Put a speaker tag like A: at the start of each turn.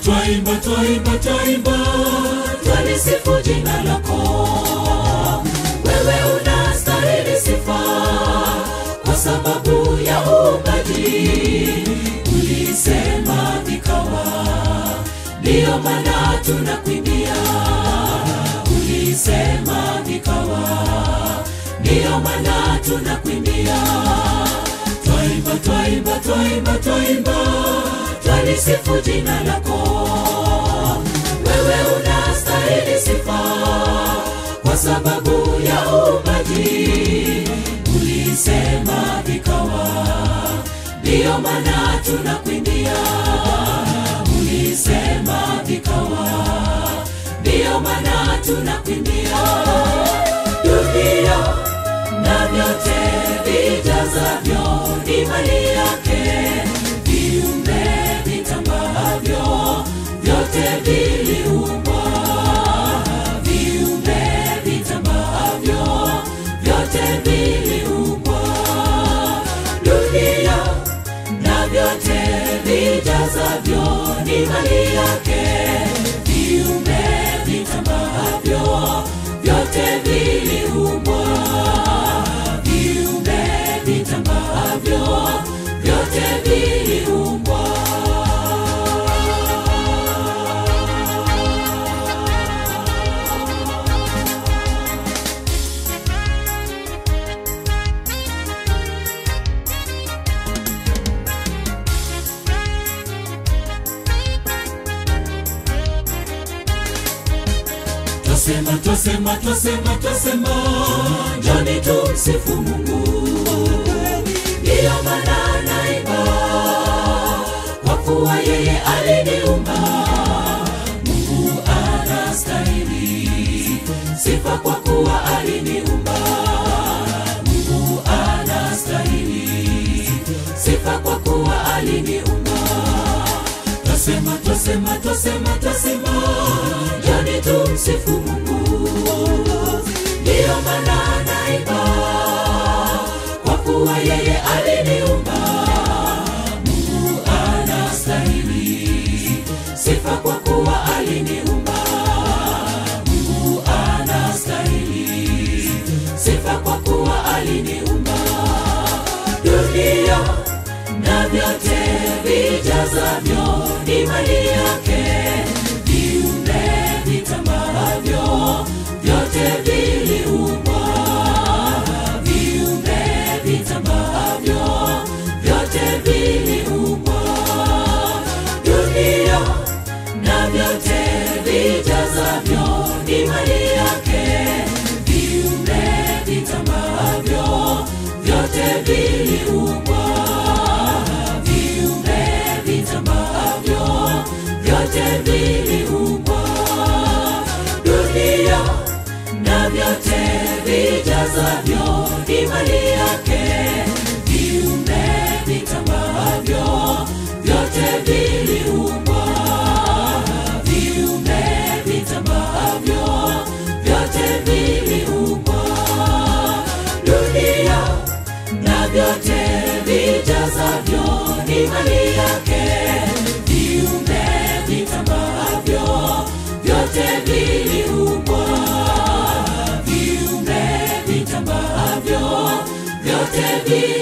A: twaimba twaimba twaimba. Twalisifu jina lako. Wewe unastahili sifa kwa sababu ya uumbaji. Ulisema vikawa ndiyo maana tunakuimbia. Ulisema vikawa ndiyo maana tunakuimbia. Twaimba twaimba twaimba twaimba. Twalisifu jina lako sababu ya uumbaji ulisema vikawa ndiyo maana tunakuimbia ulisema vikawa ndiyo maana tunakuimbia dunia na vyote vijazavyo ni mali vijazavyo ni mali twasema twasema twasema twasema njoni tumsifu mungu ndiyo maana naimba kwa kuwa yeye aliniumba mungu anastahili sifa kwa kuwa aliniumba mungu anastahili sifa kwa kuwa aliniumba. Twasema twasema twasema twasema njoni tumsifu vyote vijazavyo ni vyote viliumbwa dunia na vyote vijazavyo ni mali yake viumbe vitambavyo vyote viliumbwa viumbe vitambavyo vyote viliumbwa dunia na vyote vijazavyo ni yake vyote viliumbwa viumbe vitambavyo vyote viliumbwa